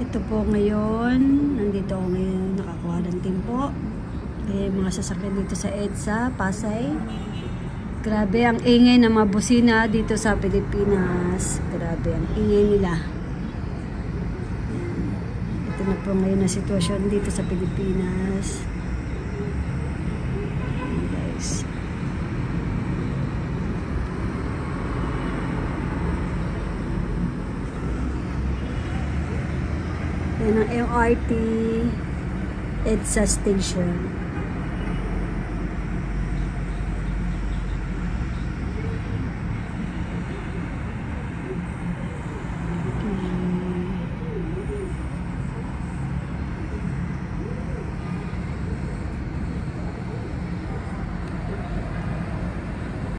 Ito po ngayon, nandito ako ngayon nakakuha ng timpo. Eh, mga sasakyan dito sa EDSA, Pasay. Grabe ang ingay ng mga busina dito sa Pilipinas. Grabe ang ingay nila. Ito na po ngayon ang sitwasyon dito sa Pilipinas. Ang MRT EDSA station.